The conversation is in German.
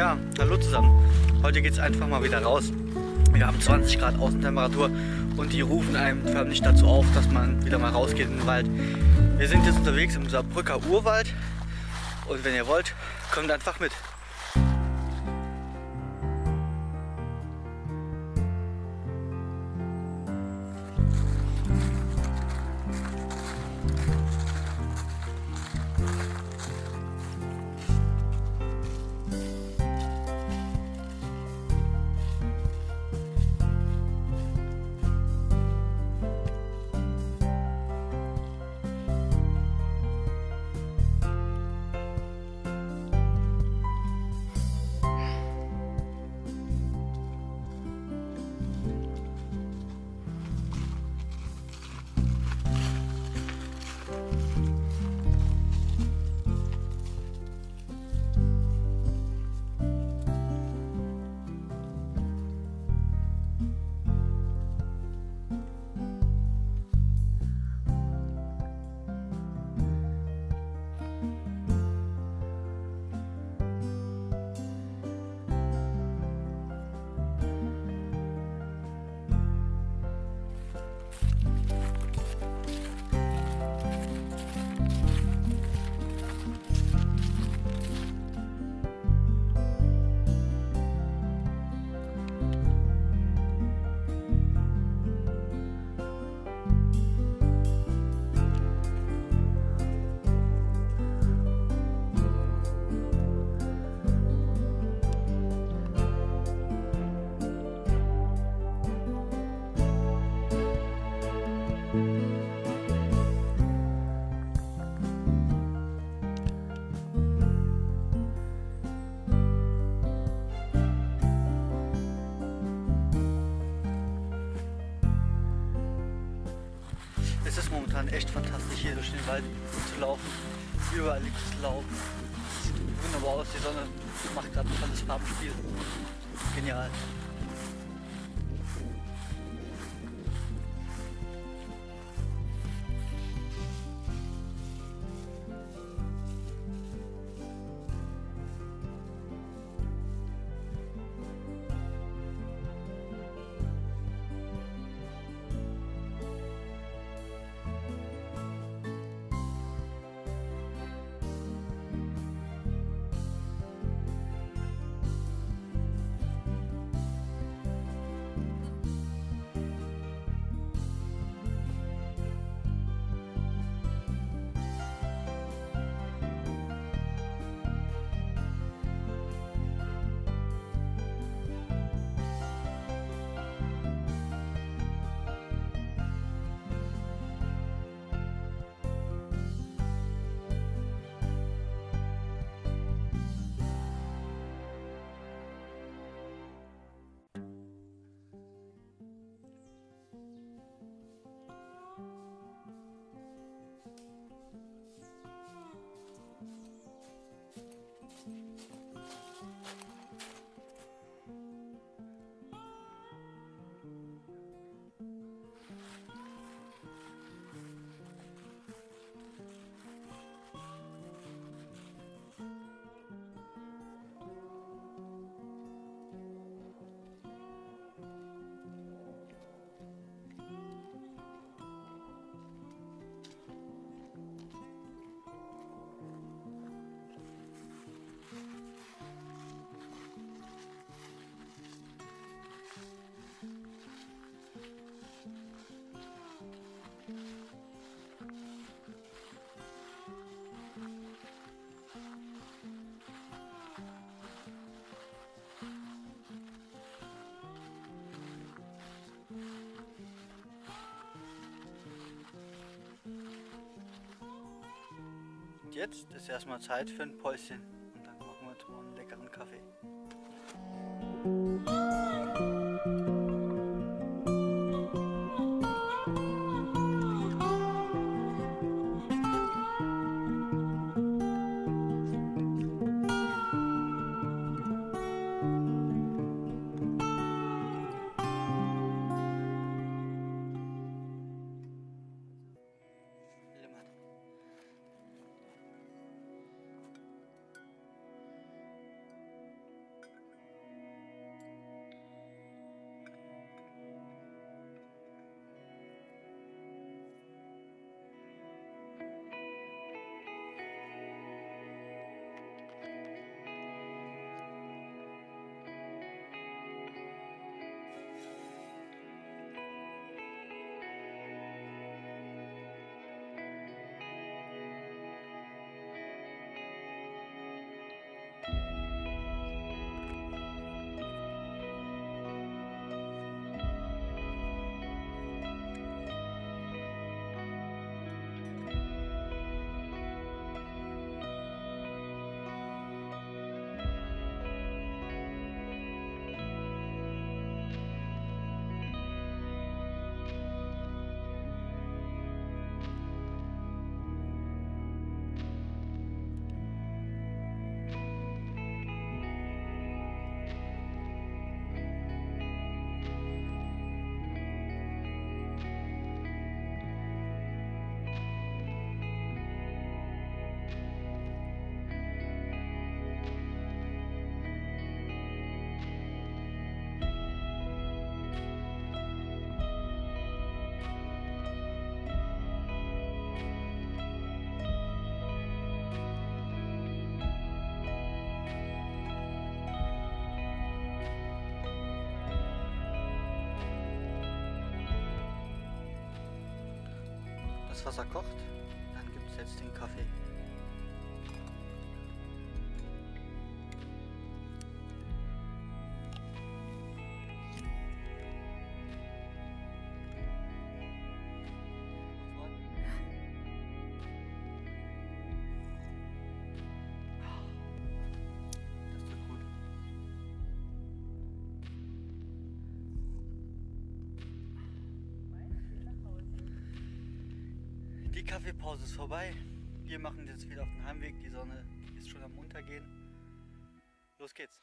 Ja, hallo zusammen. Heute geht es einfach mal wieder raus. Wir haben 20 Grad Außentemperatur und die rufen einem förmlich dazu auf, dass man wieder mal rausgeht in den Wald. Wir sind jetzt unterwegs im Saarbrücker Urwald und wenn ihr wollt, kommt einfach mit. Momentan echt fantastisch hier durch den Wald zu laufen. Überall liegt es Laub. Sieht wunderbar aus. Die Sonne macht gerade ein tolles Farbenspiel. Genial. Und jetzt ist erstmal Zeit für ein Päuschen. Das Wasser kocht, dann gibt es jetzt den Kaffee. Die Kaffeepause ist vorbei. Wir machen jetzt wieder auf den Heimweg. Die Sonne ist schon am Untergehen. Los geht's.